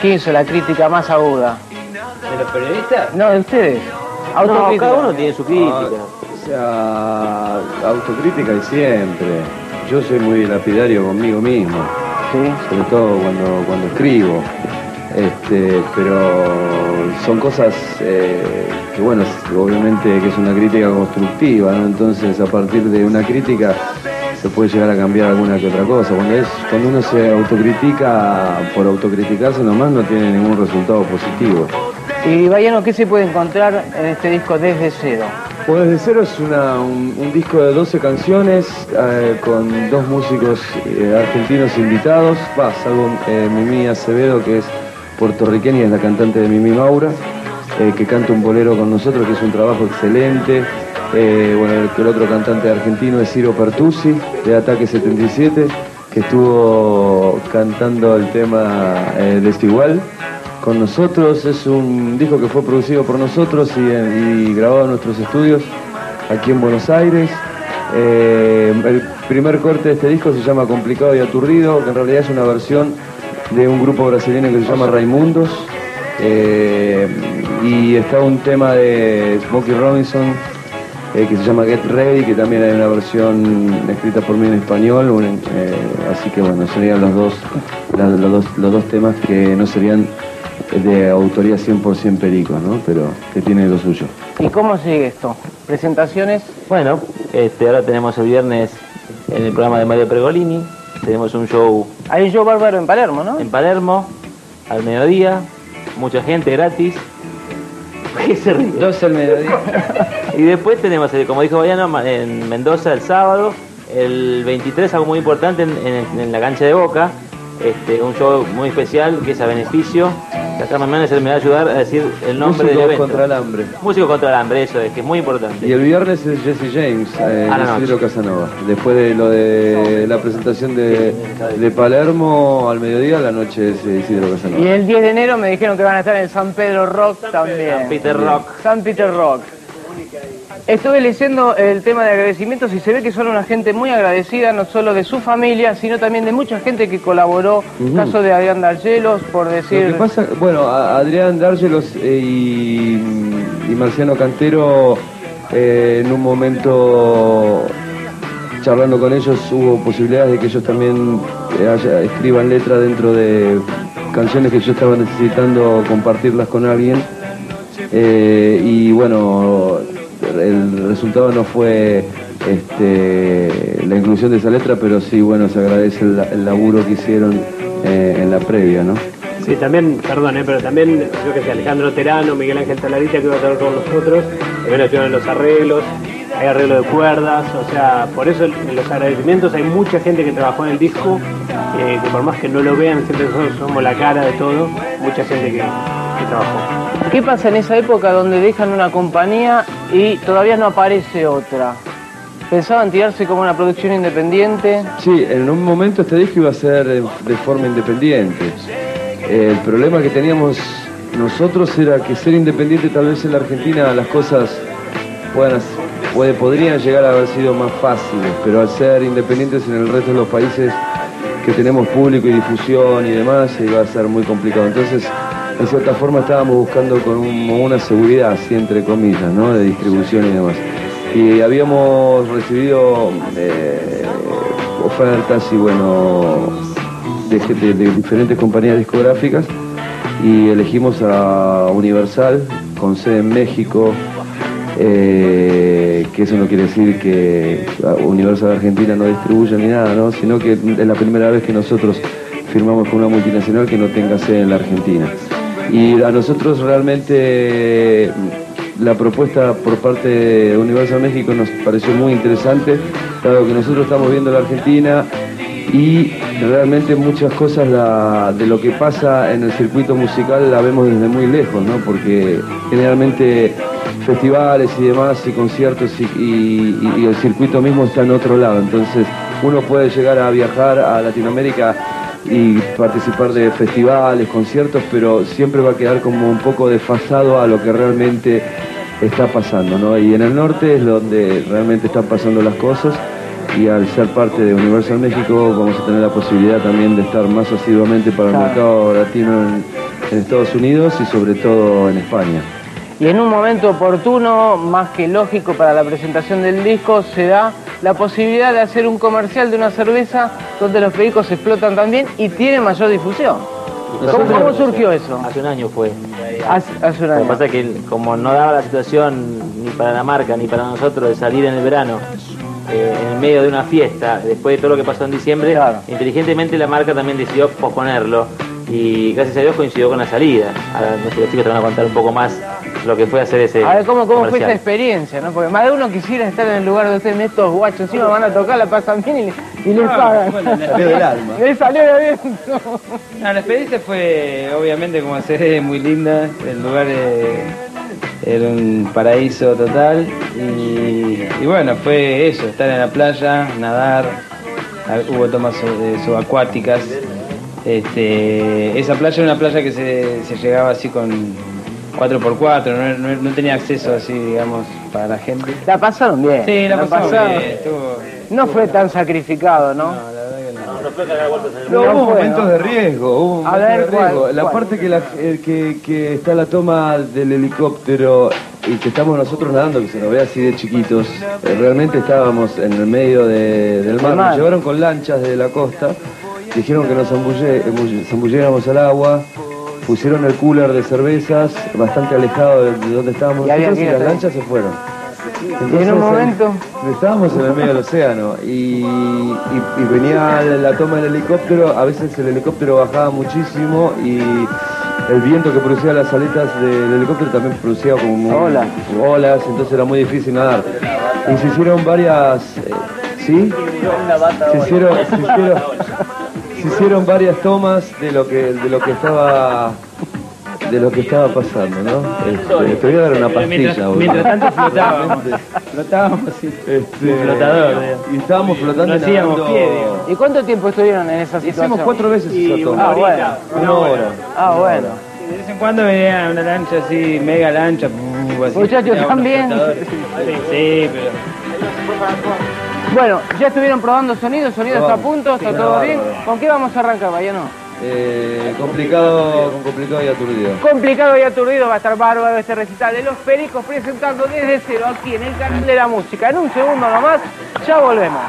¿Quién hizo la crítica más aguda? ¿De los periodistas? No, de ustedes. No, cada uno tiene su crítica. O sea, autocrítica y siempre. Yo soy muy lapidario conmigo mismo, Sí. sobre todo cuando, cuando escribo. Este, pero son cosas eh, que, bueno, obviamente que es una crítica constructiva, ¿no? Entonces, a partir de una crítica se puede llegar a cambiar alguna que otra cosa. Cuando, es, cuando uno se autocritica por autocriticarse nomás no tiene ningún resultado positivo. Y Bayano, ¿qué se puede encontrar en este disco desde cero? Pues desde cero es una- un, un disco de 12 canciones eh, con dos músicos eh, argentinos invitados, va, salvo eh, Mimi Acevedo que es puertorriqueña y es la cantante de Mimi Maura, eh, que canta un bolero con nosotros, que es un trabajo excelente. Eh, bueno, el, otro cantante argentino es Ciro Pertusi, de Ataque 77, que estuvo cantando el tema eh, Desigual con nosotros. Es un disco que fue producido por nosotros y, y grabado en nuestros estudios aquí en Buenos Aires. Eh, el primer corte de este disco se llama Complicado y Aturdido, que en realidad es una versión de un grupo brasileño que se llama Raimundos. Eh, y está un tema de Smokey Robinson eh, que se llama Get Ready, que también hay una versión escrita por mí en español. un- eh, así que bueno, serían los dos, la- los, dos, los dos temas que no serían de autoría 100% perico, ¿no? pero que tienen lo suyo. ¿Y cómo sigue esto? ¿Presentaciones? Bueno, este, ahora tenemos el viernes en el programa de Mario Pergolini. Tenemos un show Hay un show bárbaro en Palermo, ¿no? en Palermo al mediodía. Mucha gente gratis. ¿Qué se ríe? 12 al mediodía. Y después tenemos, eh, como dijo Bayano, en Mendoza el sábado, el 23 algo muy importante en, en- en la cancha de Boca, este, un show muy especial que es a beneficio. La Carmen Manager me va a ayudar a decir el nombre del Músicos evento. contra el hambre. Músico contra el hambre, eso es, que es muy importante. Y el viernes es Jesse James, eh, A la de Isidro noche. Casanova. Después de lo de la presentación de, de Palermo al mediodía, la noche es Isidro Casanova. Y el 10 de enero me dijeron que van a estar en San Pedro Rock también. San Peter Rock. San Peter Rock. Estuve leyendo el tema de agradecimientos y se ve que son una gente muy agradecida, no solo de su familia, sino también de mucha gente que colaboró. Ujú. Caso de Adrián Dargelos, por Lo decir... que pasa, bueno, Adrián Dárgelos eh, y, y Marciano Cantero, eh, en un momento charlando con ellos hubo posibilidades de que ellos también eh, haya- escriban letra dentro de canciones que yo estaba necesitando compartirlas con alguien. Eh, y bueno, el resultado no fue este, la inclusión de esa letra, pero sí, bueno, se agradece el, laburo que hicieron eh, en la previa, ¿no? Sí, también, perdón, eh, pero también, yo que sé, Alejandro Terano, Miguel Ángel Talarita, que iba a estar con nosotros, también ayudaron los arreglos, hay arreglo de cuerdas, o sea, por eso en los agradecimientos hay mucha gente que trabajó en el disco, eh, que por más que no lo vean, siempre somos la cara de todo, mucha gente que, que trabajó. ¿Qué pasa en esa época donde dejan una compañía y todavía no aparece otra? ¿Pensaban tirarse como una producción independiente? Sí, en un momento este disco iba a ser eh, de forma independiente. Eh, el problema que teníamos nosotros era que ser independiente tal vez en la Argentina las cosas puedan, puede, podrían llegar a haber sido más fáciles, pero al ser independientes en el resto de los países que tenemos público y difusión y demás, iba a ser muy complicado. Entonces, en cierta forma estábamos buscando con un- una seguridad, así entre comillas, ¿no? de distribución y demás. Y habíamos recibido eh, ofertas y bueno, de, de- de diferentes compañías discográficas y elegimos a Universal con sede en México, eh, que eso no quiere decir que Universal Argentina no distribuya ni nada, ¿no? sino que es la primera vez que nosotros firmamos con una multinacional que no tenga sede en la Argentina. Y a nosotros realmente la propuesta por parte de Universal México nos pareció muy interesante, dado que nosotros estamos viendo la Argentina y realmente muchas cosas de lo que pasa en el circuito musical la vemos desde muy lejos, ¿no? Porque generalmente festivales y demás y conciertos y- y el circuito mismo está en otro lado, entonces uno puede llegar a viajar a Latinoamérica y participar de festivales, conciertos, pero siempre va a quedar como un poco desfasado a lo que realmente está pasando, ¿no? Y en el norte es donde realmente están pasando las cosas y al ser parte de Universal México vamos a tener la posibilidad también de estar más asiduamente para el mercado latino en, en Estados Unidos y sobre todo en España. Y en un momento oportuno, más que lógico para la presentación del disco, se da la posibilidad de hacer un comercial de una cerveza donde los pericos explotan también y tiene mayor difusión. ¿Cómo, cómo surgió eso? Hace un año fue. Hace, hace un Lo que pasa es que como no daba la situación ni para la marca ni para nosotros de salir en el verano, eh, en el medio de una fiesta, después de todo lo que pasó en diciembre, Claro. inteligentemente la marca también decidió posponerlo y gracias a Dios coincidió con la salida. Ahora nuestros chicos te van a contar un poco más lo que fue hacer ese A ver, ¿cómo, cómo fue esa experiencia? ¿no? Porque más de uno quisiera estar en el lugar de ustedes, estos guachos, encima van a tocar, la pasan bien y, le- y les pagan. Salió del alma. Les salió de adentro. No, la experiencia fue, obviamente, como se ve, muy linda. El lugar eh, era un paraíso total. Y, y bueno, fue eso, estar en la playa, nadar. Hubo tomas eh, subacuáticas. Este, esa playa era una playa que se, se llegaba así con 4x4, no, no- no tenía acceso así, digamos, para la gente. La pasaron bien. Sí, la pasaron- bien, estuvo- No fue tan sacrificado, ¿no? No, la verdad que no. No, No hubo fue, momentos ¿no? de riesgo, hubo momentos ver, de riesgo. ¿cuál? La ¿Cuál? parte que, la- eh, que, que está la toma del helicóptero y que estamos nosotros nadando, que se nos ve así de chiquitos, eh, realmente estábamos en el medio de- del mar. Nos llevaron con lanchas de la costa, dijeron que nos zambulle- embulle- zambulléramos al agua, pusieron el cooler de cervezas bastante alejado de, de donde estábamos Y nosotros y las lanchas se fueron. Y en un momento, Estábamos en el medio del océano y, y- y venía la toma del helicóptero, a veces el helicóptero bajaba muchísimo y el viento que producía las aletas del helicóptero también producía como Olas. olas, entonces era muy difícil nadar. Y se hicieron varias, eh, ¿sí? Se hicieron, se hicieron, hicieron varias tomas de lo que, de lo que estaba de lo que estaba pasando, ¿no? Este, te voy a dar una mientras, pastilla. mientras tanto flotábamos. flotábamos así. Este, flotador, digamos. Y estábamos flotando No y hacíamos nadando. pie. ¿y cuánto tiempo estuvieron en esa situación? Hicimos cuatro veces esa toma. Ah, bueno. Una hora. Ah, bueno. De vez en cuando venía una lancha así, mega lancha. así, Muchachos, ¿también? Sí, pero. Bueno, ya estuvieron probando sonido, sonido está a punto, está todo bien. ¿Con qué vamos a arrancar, Bayano? Eh, complicado, con complicado y aturdido. Complicado y aturdido va a estar bárbaro este recital de Los Pericos presentando desde cero aquí en el canal de la música. En un segundo nomás, ya volvemos.